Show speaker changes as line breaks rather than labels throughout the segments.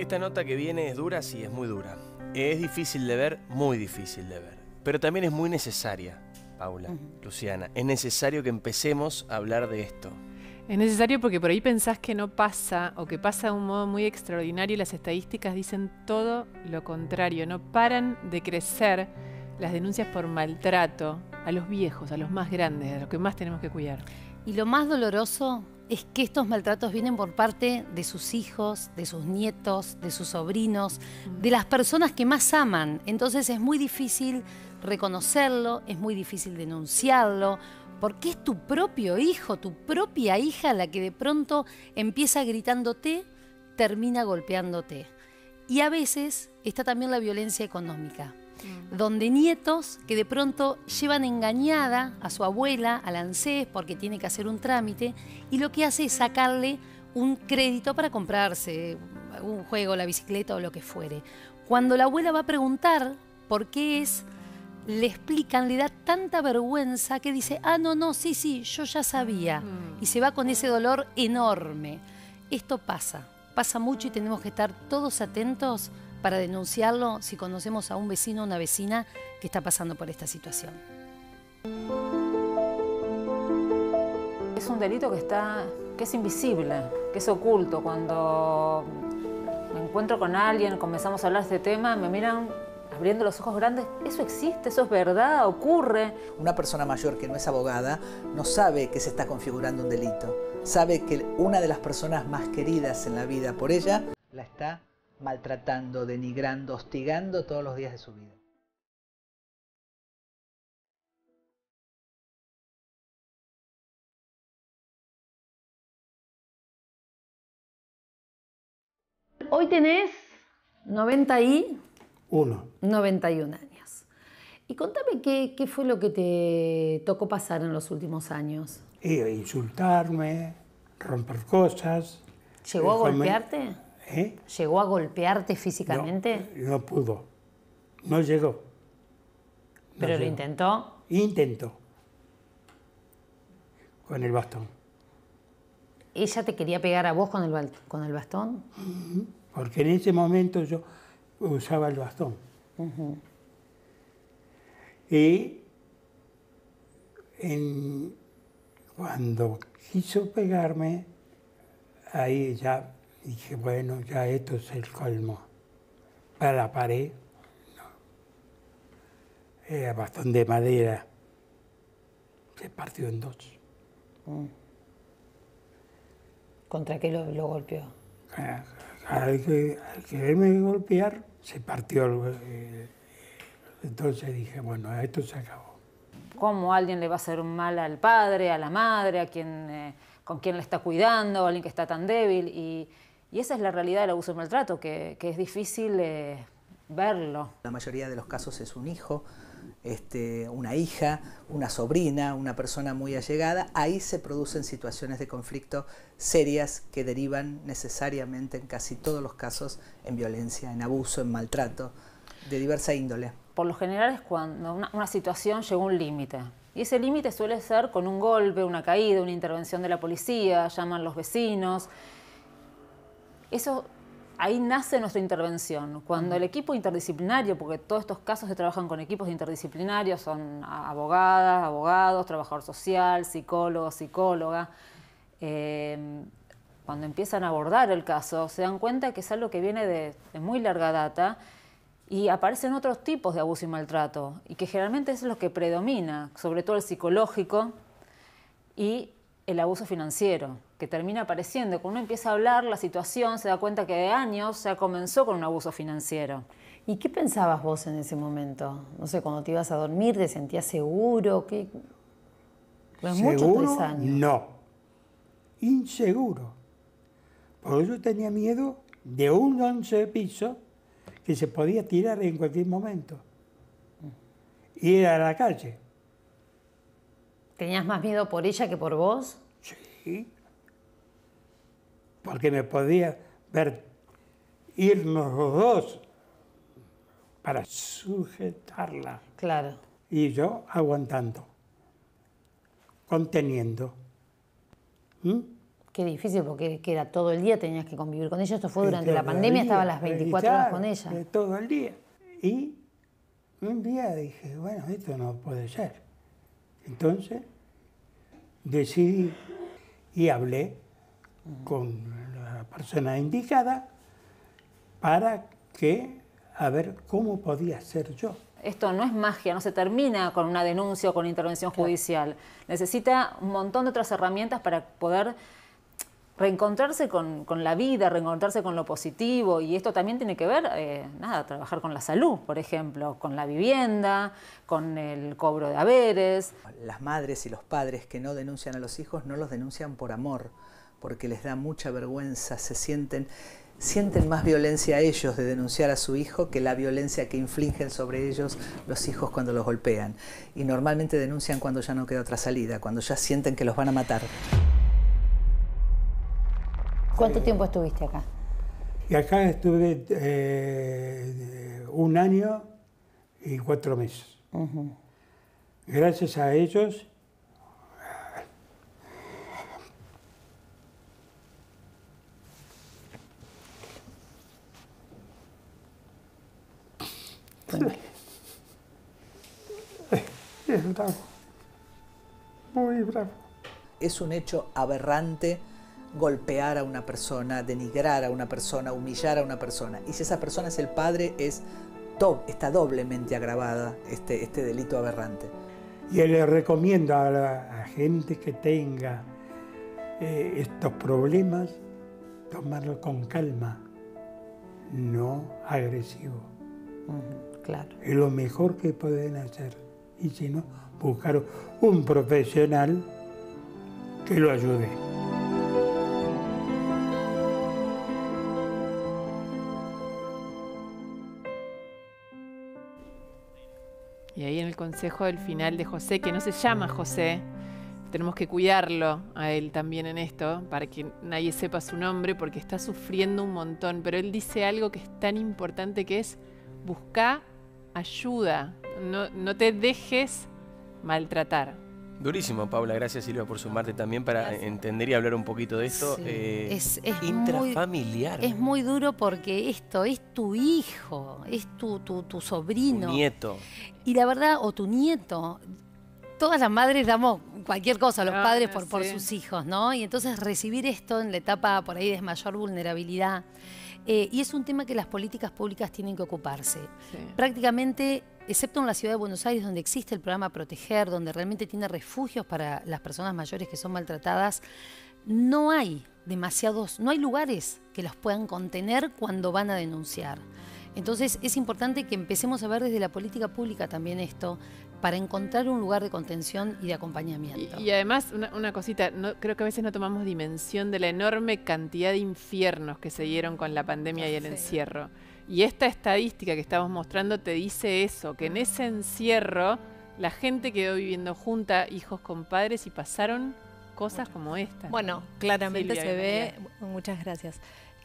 Esta nota que viene es dura, sí, es muy dura. Es difícil de ver, muy difícil de ver. Pero también es muy necesaria, Paula, Luciana. Es necesario que empecemos a hablar de esto.
Es necesario porque por ahí pensás que no pasa o que pasa de un modo muy extraordinario y las estadísticas dicen todo lo contrario. No paran de crecer las denuncias por maltrato a los viejos, a los más grandes, a los que más tenemos que cuidar.
Y lo más doloroso es que estos maltratos vienen por parte de sus hijos, de sus nietos, de sus sobrinos, de las personas que más aman. Entonces es muy difícil reconocerlo, es muy difícil denunciarlo, porque es tu propio hijo, tu propia hija la que de pronto empieza gritándote, termina golpeándote. Y a veces está también la violencia económica donde nietos que de pronto llevan engañada a su abuela al ANSES porque tiene que hacer un trámite y lo que hace es sacarle un crédito para comprarse un juego, la bicicleta o lo que fuere. Cuando la abuela va a preguntar por qué es, le explican, le da tanta vergüenza que dice, ah, no, no, sí, sí, yo ya sabía. Y se va con ese dolor enorme. Esto pasa, pasa mucho y tenemos que estar todos atentos para denunciarlo si conocemos a un vecino o una vecina que está pasando por esta situación.
Es un delito que está que es invisible, que es oculto. Cuando me encuentro con alguien, comenzamos a hablar de este tema, me miran abriendo los ojos grandes, eso existe, eso es verdad, ocurre.
Una persona mayor que no es abogada no sabe que se está configurando un delito. Sabe que una de las personas más queridas en la vida por ella la está maltratando, denigrando, hostigando todos los días de su vida.
Hoy tenés 90 y...
Uno.
91 años. Y contame qué, qué fue lo que te tocó pasar en los últimos años.
Insultarme, romper cosas.
¿Llegó a golpearte?
¿Eh?
¿Llegó a golpearte físicamente?
No, no pudo. No llegó. No
¿Pero lo intentó?
Intentó. Con el bastón.
¿Ella te quería pegar a vos con el, bal- con el bastón?
Porque en ese momento yo usaba el bastón. Y en- cuando quiso pegarme, ahí ya dije, bueno, ya esto es el colmo. Para la pared, no. Era bastón de madera. Se partió en dos.
¿Contra qué lo, lo golpeó?
Al, que- al quererme golpear, se partió. el- el- entonces dije, bueno, esto se acabó.
cómo alguien le va a hacer mal al padre, a la madre, a quien, eh, con quien le está cuidando, a alguien que está tan débil. Y, y esa es la realidad del abuso y maltrato, que, que es difícil eh, verlo.
La mayoría de los casos es un hijo, este, una hija, una sobrina, una persona muy allegada. Ahí se producen situaciones de conflicto serias que derivan necesariamente en casi todos los casos en violencia, en abuso, en maltrato, de diversa índole.
Por lo general es cuando una, una situación llegó a un límite. Y ese límite suele ser con un golpe, una caída, una intervención de la policía, llaman los vecinos. Eso, ahí nace nuestra intervención. Cuando el equipo interdisciplinario, porque todos estos casos se trabajan con equipos interdisciplinarios, son abogadas, abogados, trabajador social, psicólogo, psicóloga, eh, cuando empiezan a abordar el caso, se dan cuenta que es algo que viene de, de muy larga data y aparecen otros tipos de abuso y maltrato, y que generalmente es lo que predomina, sobre todo el psicológico y el abuso financiero, que termina apareciendo. Cuando uno empieza a hablar la situación, se da cuenta que de años ya comenzó con un abuso financiero.
¿Y qué pensabas vos en ese momento? No sé, cuando te ibas a dormir, ¿te sentías seguro? ¿Qué? Pues muchos
¿Seguro?
tres años.
No. Inseguro. Porque yo tenía miedo de un once piso que se podía tirar en cualquier momento. Y era a la calle.
¿Tenías más miedo por ella que por vos?
Sí. Porque me podía ver irnos los dos para sujetarla.
Claro.
Y yo aguantando, conteniendo. ¿Mm?
Qué difícil, porque que era todo el día tenías que convivir con ella. Esto fue durante la pandemia, estaba las 24 horas con ella.
Todo el día. Y un día dije, bueno, esto no puede ser. Entonces decidí y hablé con la persona indicada para que, a ver cómo podía ser yo.
Esto no es magia, no se termina con una denuncia o con intervención judicial. Necesita un montón de otras herramientas para poder reencontrarse con, la vida, reencontrarse con lo positivo. Y esto también tiene que ver, eh, nada, trabajar con la salud, por ejemplo, con la vivienda, con el cobro de haberes.
Las madres y los padres que no denuncian a los hijos no los denuncian por amor, porque les da mucha vergüenza, se sienten, sienten más violencia a ellos de denunciar a su hijo que la violencia que infligen sobre ellos los hijos cuando los golpean. Y normalmente denuncian cuando ya no queda otra salida, cuando ya sienten que los van a matar.
¿Cuánto tiempo estuviste acá?
Y acá estuve eh, un año y cuatro meses. Gracias a ellos, es bravo, muy bravo.
Es un hecho aberrante golpear a una persona, denigrar a una persona, humillar a una persona. Y si esa persona es el padre, es do- está doblemente agravada este, este delito aberrante.
Y le recomiendo a la a gente que tenga eh, estos problemas, tomarlo con calma, no agresivo.
Claro.
Es lo mejor que pueden hacer. Y si no, buscar un profesional que lo ayude.
Consejo del final de José, que no se llama José, tenemos que cuidarlo a él también en esto, para que nadie sepa su nombre, porque está sufriendo un montón. Pero él dice algo que es tan importante que es busca ayuda, no, no te dejes maltratar.
Durísimo, Paula. Gracias, Silvia, por sumarte también para entender y hablar un poquito de esto.
Sí.
eh,
Es- es muy-
intrafamiliar.
Es muy duro porque esto es tu hijo, es tu, tu, tu sobrino.
Un nieto.
Y la verdad, o tu nieto, todas las madres damos cualquier cosa a los
Ah,
padres por, por sus hijos, ¿no? Y entonces recibir esto en la etapa por ahí de mayor vulnerabilidad. eh, y es un tema que las políticas públicas tienen que ocuparse.
Sí.
Prácticamente, excepto en la ciudad de Buenos Aires, donde existe el programa Proteger, donde realmente tiene refugios para las personas mayores que son maltratadas, no hay demasiados, no hay lugares que los puedan contener cuando van a denunciar. Entonces es importante que empecemos a ver desde la política pública también esto, para encontrar un lugar de contención y de acompañamiento.
y además, una, una cosita, no, creo que a veces no tomamos dimensión de la enorme cantidad de infiernos que se dieron con la pandemia y el encierro. Y esta estadística que estamos mostrando te dice eso, que en ese encierro la gente quedó viviendo junta, hijos con padres, y pasaron cosas como esta.
Bueno, claramente
Silvia,
se ve, muchas gracias,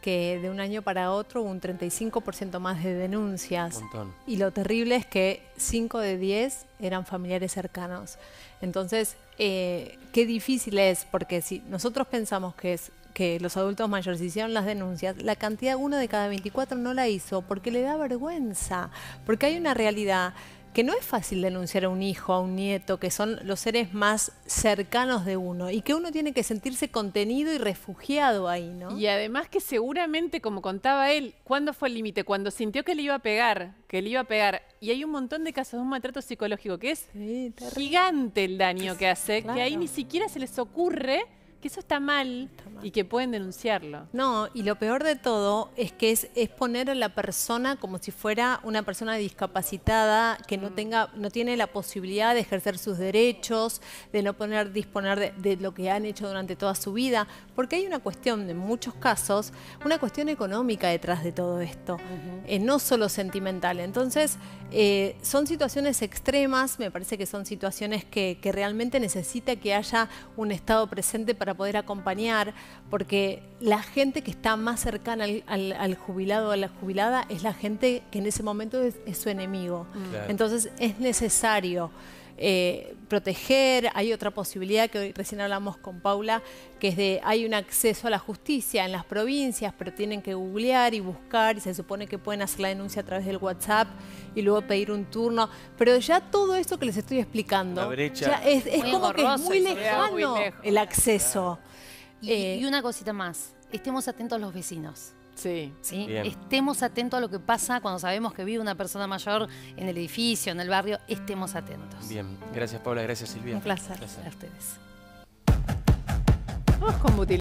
que de un año para otro hubo un 35% más de denuncias.
Un montón.
Y lo terrible es que 5 de 10 eran familiares cercanos. Entonces, eh, qué difícil es, porque si nosotros pensamos que es que los adultos mayores hicieron las denuncias, la cantidad, uno de cada 24 no la hizo porque le da vergüenza, porque hay una realidad que no es fácil denunciar a un hijo, a un nieto, que son los seres más cercanos de uno, y que uno tiene que sentirse contenido y refugiado ahí, ¿no?
Y además que seguramente, como contaba él, ¿cuándo fue el límite? Cuando sintió que le iba a pegar, que le iba a pegar. Y hay un montón de casos de un maltrato psicológico que es
Sí,
gigante el daño que hace, que ahí ni siquiera se les ocurre que eso está mal,
mal.
y que pueden denunciarlo.
No, y lo peor de todo es que es, es poner a la persona como si fuera una persona discapacitada que no tenga, no tiene la posibilidad de ejercer sus derechos, de no poner disponer de, de lo que han hecho durante toda su vida, porque hay una cuestión, en muchos casos, una cuestión económica detrás de todo esto, eh, no solo sentimental. Entonces, eh, son situaciones extremas, me parece que son situaciones que, que realmente necesita que haya un Estado presente para poder acompañar, porque la gente que está más cercana al, al- al jubilado o a la jubilada es la gente que en ese momento es, es su enemigo.
Claro.
Entonces es necesario eh, proteger. Hay otra posibilidad que hoy recién hablamos con Paula, que es de hay un acceso a la justicia en las provincias, pero tienen que googlear y buscar y se supone que pueden hacer la denuncia a través del WhatsApp y luego pedir un turno. Pero ya todo esto que les estoy explicando, ya es, como que es muy lejano
muy lejos.
el acceso.
Y,
Eh,
y una cosita más, estemos atentos a los vecinos.
Sí.
Estemos atentos a lo que pasa cuando sabemos que vive una persona mayor en el edificio, en el barrio, estemos atentos.
Bien, gracias Paula, gracias Silvia.
Un placer.
A ustedes.
Vamos con.